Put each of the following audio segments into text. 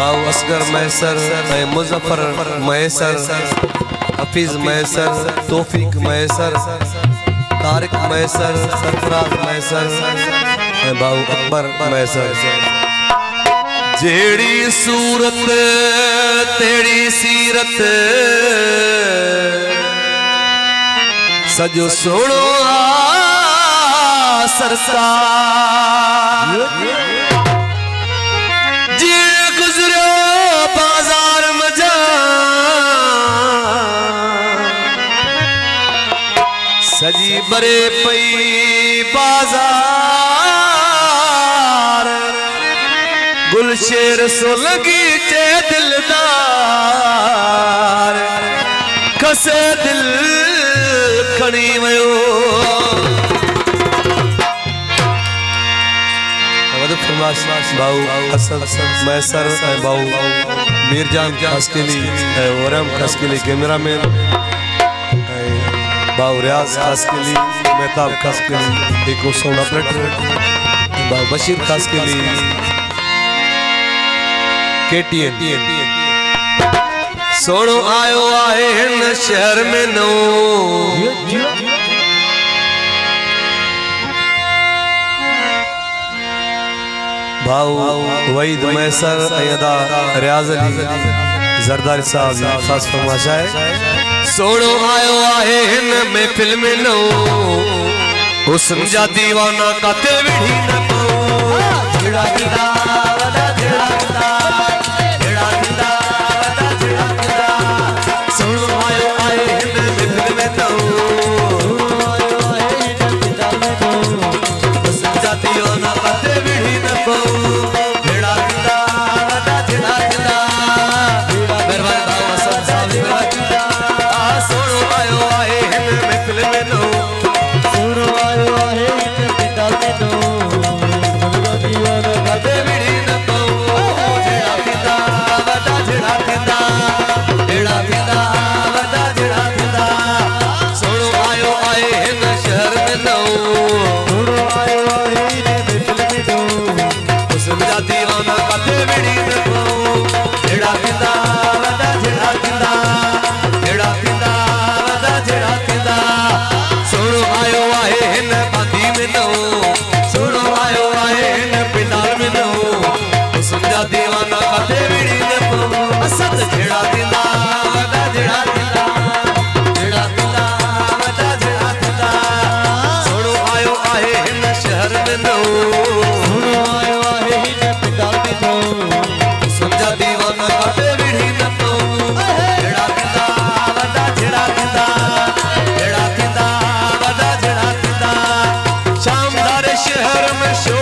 बाबू असगर मैसर मुजफ्फर मैसर, हफीज़ मैसर, तोफीक मैसर, तारिक मैसर, सरफराज मैसर बाबू अकबर मैसर। जेड़ी सूरत, तेड़ी सीरत, सजो सोणो सरसा बरे पई बाज़ार। गुलशेर सुलगी चे दिलदार। खसे दिल खणी वियो। भाऊ असद मैसर ऐं भाऊ मीरजान ख़ासकिली ऐं वरम ख़ासकिली कैमरामैन। बावरियाज खास के लिए मेहताब खास के लिए देखो साउंड ऑपरेटर बाव बशीर खास के लिए केटीएम सोनो आयो आहे हिन शहर में नो। भाऊ वहीद मैसर अदा रियाज अली, जरदारी साहब खास फरमाइश है। सोनो आयो आए हिन में फ़िल्म नो हुस्न जा दीवाना कातिल विढ़ी न पऊं। हाँ। जड़ा दिल में रो என்ன Come and show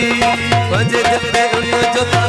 भज जते उन जो